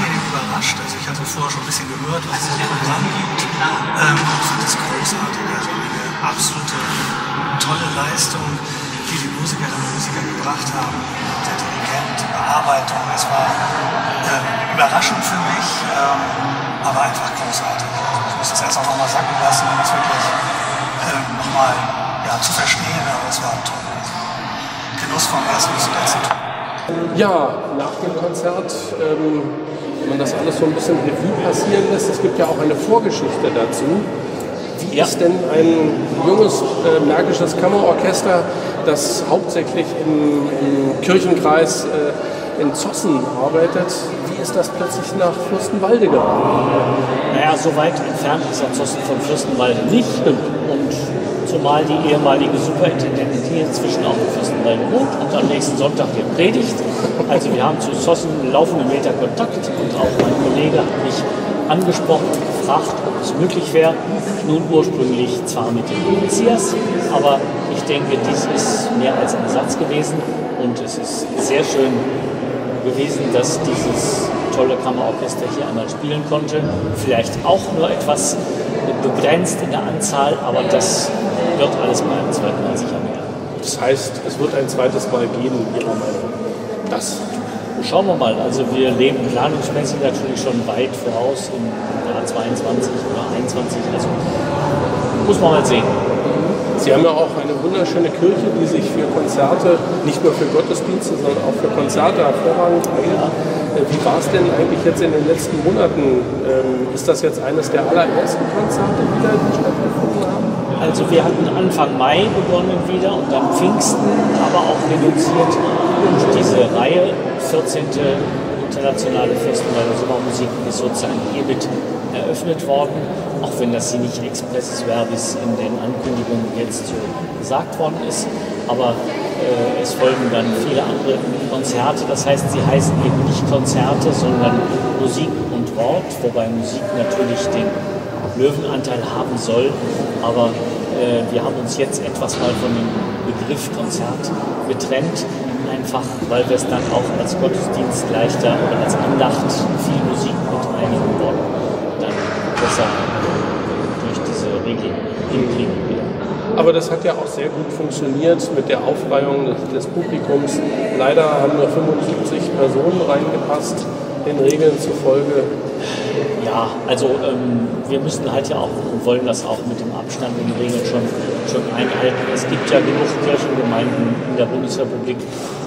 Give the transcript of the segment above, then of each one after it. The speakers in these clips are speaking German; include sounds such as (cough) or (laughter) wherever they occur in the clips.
angenehm überrascht. Also ich hatte vorher schon ein bisschen gehört, was es im Programm gibt. Ähm, ich finde das großartig. Also eine absolute tolle Leistung, die die Musikerinnen und Musiker gebracht haben. Die Bearbeitung. Es war ähm, überraschend für mich, ähm, aber einfach großartig. Also ich muss das erst auch nochmal sacken lassen, um es wirklich ähm, nochmal ja, zu verstehen. Aber es war toll. Genuss vom ersten bis zum letzten Ton. Ja, nach dem Konzert, ähm, man das alles so ein bisschen Revue passieren lässt, es gibt ja auch eine Vorgeschichte dazu. Wie Ja. ist denn ein junges äh, märkisches Kammerorchester, das hauptsächlich im, im Kirchenkreis äh, in Zossen arbeitet, wie ist das plötzlich nach Fürstenwalde geraten? Naja, so weit entfernt ist Zossen von Fürstenwalde nicht. Und zumal die ehemalige Superintendentin hier inzwischen auch in Fürstenwalde wohnt und am nächsten Sonntag hier predigt. Also wir haben zu Zossen laufenden Meter Kontakt und auch mein Kollege hat mich angesprochen und gefragt, ob es möglich wäre. Nun ursprünglich zwar mit dem Messias, aber ich denke, dies ist mehr als ein Ersatz gewesen und es ist sehr schön gewesen, dass dieses tolle Kammerorchester hier einmal spielen konnte. Vielleicht auch nur etwas begrenzt in der Anzahl, aber das wird alles beim zweiten Mal sicher mehr. Das heißt, es wird ein zweites Mal geben, Ihrer Meinung nach. Das Schauen wir mal. Also wir leben planungsmäßig natürlich schon weit voraus im Jahr 22 oder 21. Also muss man mal sehen. Sie haben ja auch eine wunderschöne Kirche, die sich für Konzerte, nicht nur für Gottesdienste, sondern auch für Konzerte hervorragend eignet. Äh, Wie war es denn eigentlich jetzt in den letzten Monaten? Ähm, Ist das jetzt eines der allerersten Konzerte wieder, die stattgefunden haben? Also wir hatten Anfang Mai begonnen wieder und dann Pfingsten, aber auch reduziert. Und diese Reihe, 14. internationale Festival der Sommermusik, ist sozusagen hiermit eröffnet worden, auch wenn das hier nicht expressis verbis in den Ankündigungen jetzt so gesagt worden ist. Aber äh, es folgen dann viele andere Konzerte, das heißt, sie heißen eben nicht Konzerte, sondern Musik und Wort, wobei Musik natürlich den Löwenanteil haben soll. Aber äh, wir haben uns jetzt etwas mal von dem Begriff Konzert getrennt, einfach weil wir es dann auch als Gottesdienst leichter oder als Andacht viel Musik mit einigen Worten dann besser durch diese Regel hinkriegen wieder. Aber das hat ja auch sehr gut funktioniert mit der Aufreihung des, des Publikums. Leider haben nur 75 Personen reingepasst, den Regeln zufolge. Ja, also ähm, wir müssen halt ja auch und wollen das auch mit dem Abstand in den Regeln schon, schon einhalten. Es gibt ja genug Kirchengemeinden in der Bundesrepublik,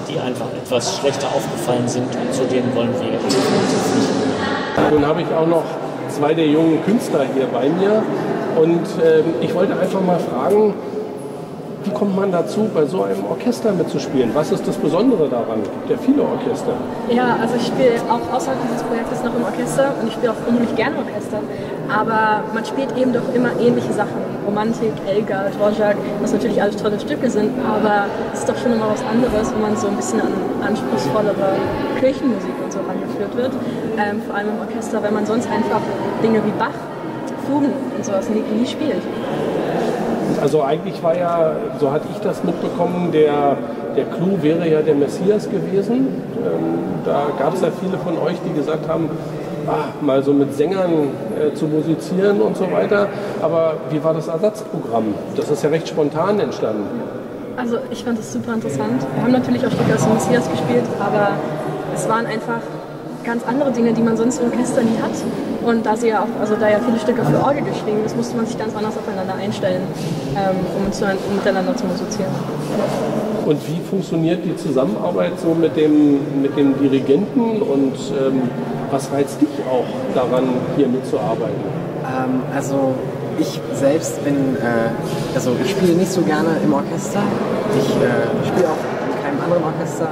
die einfach etwas schlechter aufgefallen sind und zu denen wollen wir definitiv nicht. Nun habe ich auch noch zwei der jungen Künstler hier bei mir und ähm, ich wollte einfach mal fragen, wie kommt man dazu, bei so einem Orchester mitzuspielen? Was ist das Besondere daran? Es gibt ja viele Orchester. Ja, also ich spiele auch außerhalb dieses Projektes noch im Orchester und ich spiele auch unheimlich gerne Orchester. Aber man spielt eben doch immer ähnliche Sachen. Romantik, Elgar, Dvorak, was natürlich alles tolle Stücke sind, aber es ist doch schon immer was anderes, wenn man so ein bisschen an anspruchsvollere Kirchenmusik und so rangeführt wird. Ähm, vor allem im Orchester, wenn man sonst einfach Dinge wie Bach, Fugen und sowas nie, nie spielt. Also eigentlich war ja, so hatte ich das mitbekommen, der, der Clou wäre ja der Messias gewesen. Ähm, da gab es ja viele von euch, die gesagt haben, ah, mal so mit Sängern äh, zu musizieren und so weiter. Aber wie war das Ersatzprogramm? Das ist ja recht spontan entstanden. Also ich fand das super interessant. Wir haben natürlich auch Stücke aus dem Messias gespielt, aber es waren einfach ganz andere Dinge, die man sonst im Orchester nie hat. Und da sie ja auch, also da ja viele Stücke für Orgel geschrieben ist, musste man sich ganz anders aufeinander einstellen, ähm, um, zu, um miteinander zu musizieren. Und wie funktioniert die Zusammenarbeit so mit dem, mit dem Dirigenten und ähm, was reizt dich auch daran, hier mitzuarbeiten? Ähm, also ich selbst bin, äh, also ich spiele nicht so gerne im Orchester. Ich äh, spiele auch in keinem anderen Orchester,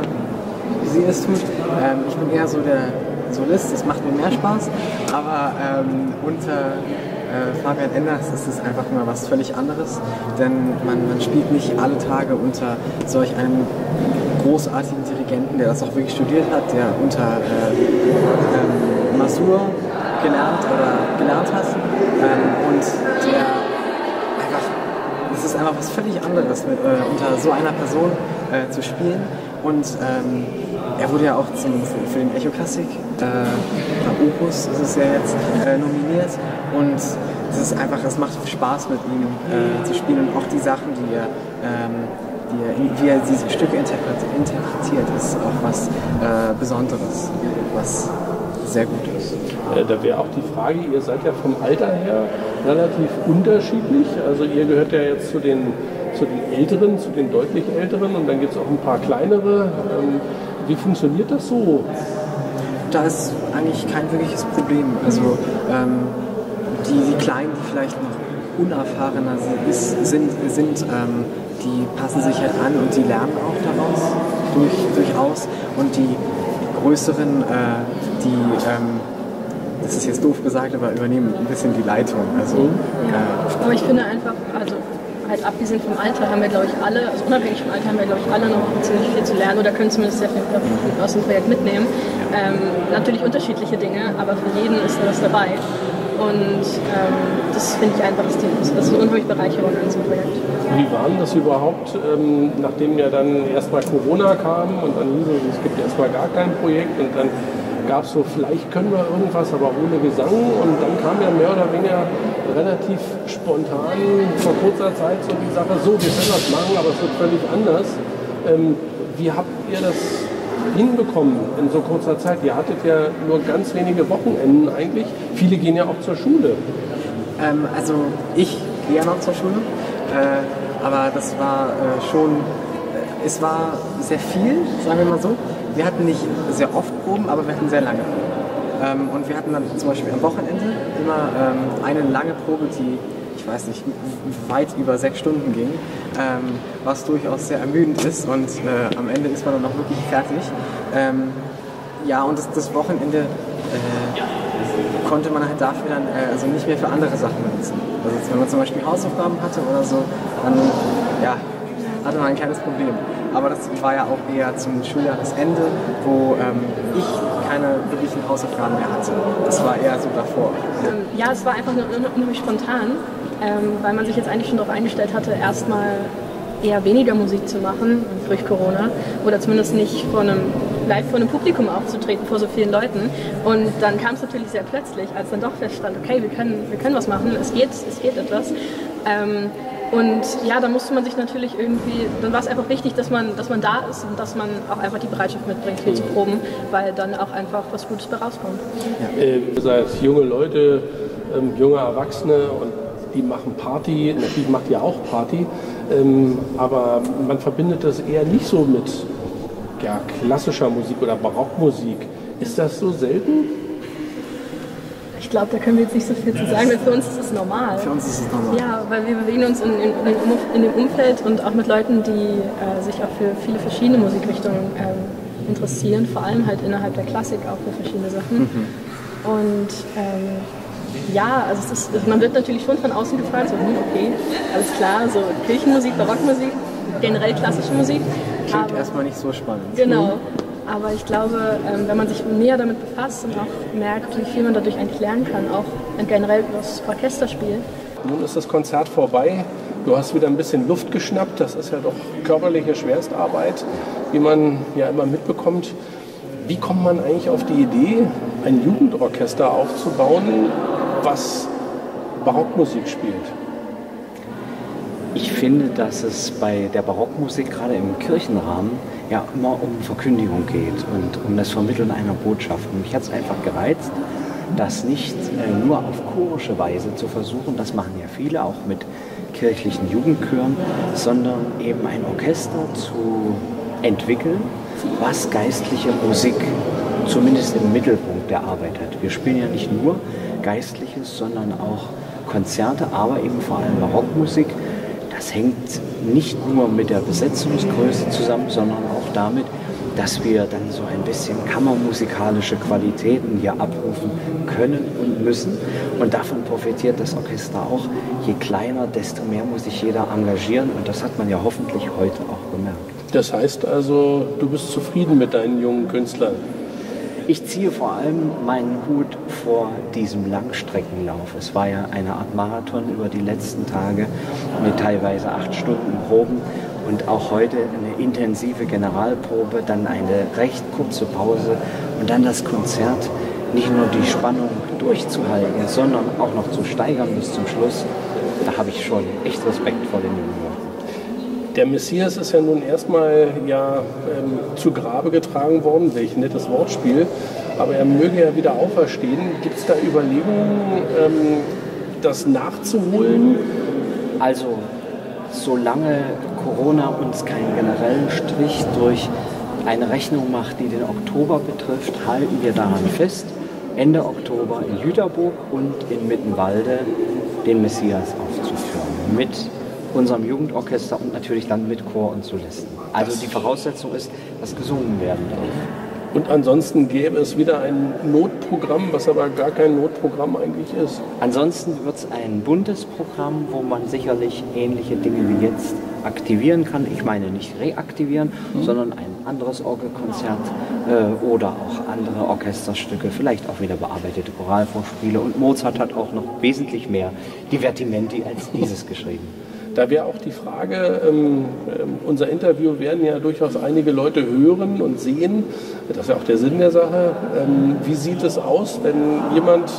wie sie es tut. Ähm, ich bin eher so der Solist, das macht mir mehr Spaß. Aber ähm, unter äh, Fabian Enders ist es einfach mal was völlig anderes, denn man, man spielt nicht alle Tage unter solch einem großartigen Dirigenten, der das auch wirklich studiert hat, der unter äh, ähm, Masur gelernt oder gelernt hat. Ähm, und der einfach, es ist einfach was völlig anderes, mit, äh, unter so einer Person äh, zu spielen. Und ähm, er wurde ja auch zum, für den Echo Klassik, äh, Opus ist es ja jetzt, äh, nominiert. Und es ist einfach, es macht Spaß mit ihm äh, zu spielen und auch die Sachen, die er, ähm, die er, wie er diese Stücke interpretiert, ist auch was äh, Besonderes, was sehr gut ist. Äh, da wäre auch die Frage, ihr seid ja vom Alter her relativ unterschiedlich. Also ihr gehört ja jetzt zu den, zu den Älteren, zu den deutlich Älteren und dann gibt es auch ein paar kleinere. Ähm, wie funktioniert das so? Da ist eigentlich kein wirkliches Problem. Also ähm, die, die Kleinen, die vielleicht noch unerfahrener sind, sind, sind ähm, die passen sich halt an und die lernen auch daraus durch, durchaus. Und die größeren, äh, die, ähm, das ist jetzt doof gesagt, aber übernehmen ein bisschen die Leitung. Also, ja. äh, aber ich finde einfach, also halt abgesehen vom Alter haben wir, glaube ich, alle, also unabhängig vom Alter haben wir, glaube ich, alle noch ziemlich viel zu lernen oder können zumindest sehr viel aus dem Projekt mitnehmen. Ähm, natürlich unterschiedliche Dinge, aber für jeden ist da was dabei. Und ähm, das finde ich einfach, das ist eine unheimliche Bereicherung an diesem Projekt. Wie war denn das überhaupt, ähm, nachdem ja dann erstmal Corona kam und dann hieß es, es gibt erstmal gar kein Projekt und dann gab es so, vielleicht können wir irgendwas, aber ohne Gesang und dann kam ja mehr oder weniger relativ spontan vor kurzer Zeit so die Sache, so, wir können das machen, aber es wird völlig anders. Ähm, wie habt ihr das hinbekommen in so kurzer Zeit? Ihr hattet ja nur ganz wenige Wochenenden eigentlich. Viele gehen ja auch zur Schule. Ähm, also ich gehe ja noch zur Schule, äh, aber das war äh, schon, äh, es war sehr viel, sagen wir mal so. Wir hatten nicht sehr oft Proben, aber wir hatten sehr lange. Ähm, und wir hatten dann zum Beispiel am Wochenende immer ähm, eine lange Probe, die ich weiß nicht, weit über sechs Stunden ging, ähm, was durchaus sehr ermüdend ist und äh, am Ende ist man dann auch wirklich fertig. Ähm, ja, und das, das Wochenende äh, konnte man halt dafür dann äh, also nicht mehr für andere Sachen nutzen. Also wenn man zum Beispiel Hausaufgaben hatte oder so, dann ja, hatte man ein kleines Problem. Aber das war ja auch eher zum Schuljahresende, wo ähm, ich keine wirklichen Hausaufgaben mehr hatte. Das war eher so davor. Ähm, ja, es war einfach nur unheimlich spontan ähm, weil man sich jetzt eigentlich schon darauf eingestellt hatte, erstmal eher weniger Musik zu machen durch Corona oder zumindest nicht vor einem live vor einem Publikum aufzutreten vor so vielen Leuten und dann kam es natürlich sehr plötzlich, als dann doch feststand, okay, wir können, wir können was machen, es geht, es geht etwas. Ähm, und ja, da musste man sich natürlich irgendwie, dann war es einfach wichtig, dass man, dass man da ist und dass man auch einfach die Bereitschaft mitbringt, viel zu proben, weil dann auch einfach was Gutes bei rauskommt. Ja. Äh, seid junge Leute, ähm, junge Erwachsene und die machen Party, natürlich macht ihr auch Party, ähm, aber man verbindet das eher nicht so mit ja, klassischer Musik oder Barockmusik. Ist das so selten? Ich glaube, da können wir jetzt nicht so viel zu sagen, weil für uns ist es normal. Für uns ist es normal. Ja, weil wir bewegen uns in, in, in dem Umfeld und auch mit Leuten, die äh, sich auch für viele verschiedene Musikrichtungen ähm, interessieren, vor allem halt innerhalb der Klassik auch für verschiedene Sachen. Mhm. Und ähm, ja, also ist, man wird natürlich schon von außen gefragt, so, hm, okay, alles klar, so Kirchenmusik, Barockmusik, generell klassische Musik. Klingt aber, erstmal nicht so spannend. Genau. Aber ich glaube, ähm, wenn man sich näher damit befasst und auch merkt, wie viel man dadurch eigentlich lernen kann, auch generell über das Orchesterspiel. Nun ist das Konzert vorbei. Du hast wieder ein bisschen Luft geschnappt. Das ist ja doch körperliche Schwerstarbeit, wie man ja immer mitbekommt. Wie kommt man eigentlich auf die Idee, ein Jugendorchester aufzubauen, was Barockmusik spielt? Ich finde, dass es bei der Barockmusik gerade im Kirchenrahmen ja immer um Verkündigung geht und um das Vermitteln einer Botschaft. Und mich hat es einfach gereizt, das nicht äh, nur auf chorische Weise zu versuchen, das machen ja viele auch mit kirchlichen Jugendchören, sondern eben ein Orchester zu entwickeln, was geistliche Musik zumindest im Mittelpunkt der Arbeit hat. Wir spielen ja nicht nur Geistliches, sondern auch Konzerte, aber eben vor allem Barockmusik. Das hängt nicht nur mit der Besetzungsgröße zusammen, sondern auch damit, dass wir dann so ein bisschen kammermusikalische Qualitäten hier abrufen können und müssen. Und davon profitiert das Orchester auch. Je kleiner, desto mehr muss sich jeder engagieren. Und das hat man ja hoffentlich heute auch gemerkt. Das heißt also, du bist zufrieden mit deinen jungen Künstlern? Ich ziehe vor allem meinen Hut vor diesem Langstreckenlauf. Es war ja eine Art Marathon über die letzten Tage mit teilweise acht Stunden Proben und auch heute eine intensive Generalprobe, dann eine recht kurze Pause und dann das Konzert. Nicht nur die Spannung durchzuhalten, sondern auch noch zu steigern bis zum Schluss. Da habe ich schon echt Respekt vor den Jungen. Der Messias ist ja nun erstmal ja ähm, zu Grabe getragen worden, welch nettes Wortspiel, aber er möge ja wieder auferstehen. Gibt es da Überlegungen, ähm, das nachzuholen? Also, solange Corona uns keinen generellen Strich durch eine Rechnung macht, die den Oktober betrifft, halten wir daran fest, Ende Oktober in Jüterburg und in Mittenwalde den Messias aufzuführen. Mit unserem Jugendorchester und natürlich dann mit Chor und Solisten. Also die Voraussetzung ist, dass gesungen werden darf. Und ansonsten gäbe es wieder ein Notprogramm, was aber gar kein Notprogramm eigentlich ist. Ansonsten wird es ein buntes Programm, wo man sicherlich ähnliche Dinge wie jetzt aktivieren kann. Ich meine nicht reaktivieren, mhm. sondern ein anderes Orgelkonzert äh, oder auch andere Orchesterstücke, vielleicht auch wieder bearbeitete Choralvorspiele. Und Mozart hat auch noch wesentlich mehr Divertimenti als dieses (laughs) geschrieben. Da wäre auch die Frage, ähm, ähm, unser Interview werden ja durchaus einige Leute hören und sehen. Das ist ja auch der Sinn der Sache. Ähm, wie sieht es aus, wenn jemand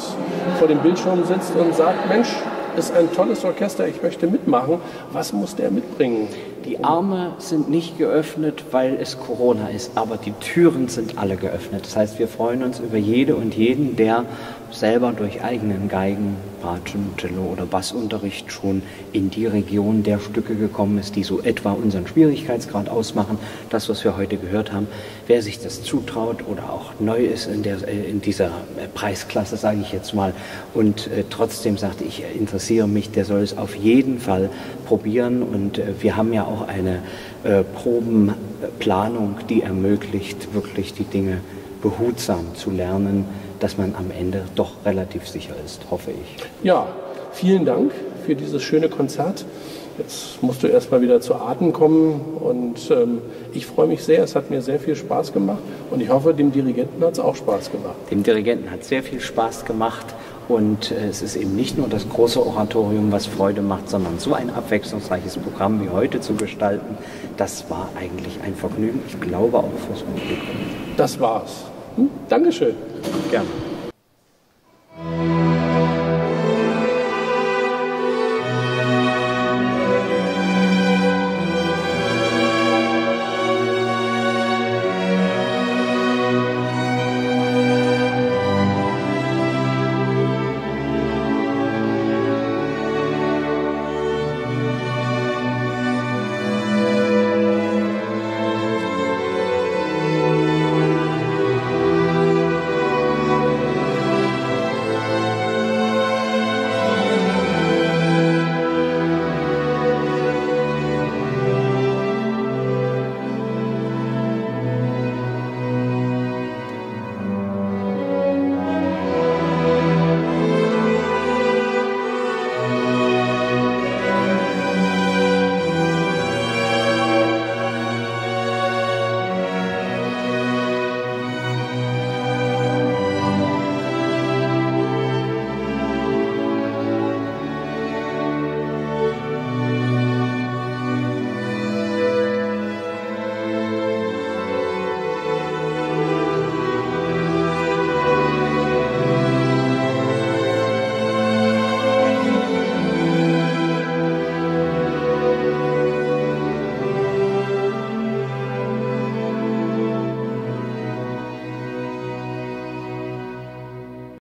vor dem Bildschirm sitzt und sagt, Mensch, ist ein tolles Orchester, ich möchte mitmachen. Was muss der mitbringen? Die Arme sind nicht geöffnet, weil es Corona ist, aber die Türen sind alle geöffnet. Das heißt, wir freuen uns über jede und jeden, der selber durch eigenen Geigen, Bratschen, Cello oder Bassunterricht schon in die Region der Stücke gekommen ist, die so etwa unseren Schwierigkeitsgrad ausmachen. Das, was wir heute gehört haben. Wer sich das zutraut oder auch neu ist in, der, äh, in dieser äh, Preisklasse, sage ich jetzt mal, und äh, trotzdem sagt, ich interessiere mich, der soll es auf jeden Fall probieren. Und wir haben ja auch eine Probenplanung, die ermöglicht, wirklich die Dinge behutsam zu lernen dass man am Ende doch relativ sicher ist, hoffe ich. Ja, vielen Dank für dieses schöne Konzert. Jetzt musst du erstmal wieder zu Atem kommen und ähm, ich freue mich sehr. Es hat mir sehr viel Spaß gemacht und ich hoffe, dem Dirigenten hat es auch Spaß gemacht. Dem Dirigenten hat sehr viel Spaß gemacht und äh, es ist eben nicht nur das große Oratorium, was Freude macht, sondern so ein abwechslungsreiches Programm wie heute zu gestalten, das war eigentlich ein Vergnügen. Ich glaube auch fürs Publikum. Das war's. Hm? Dankeschön. Gerne.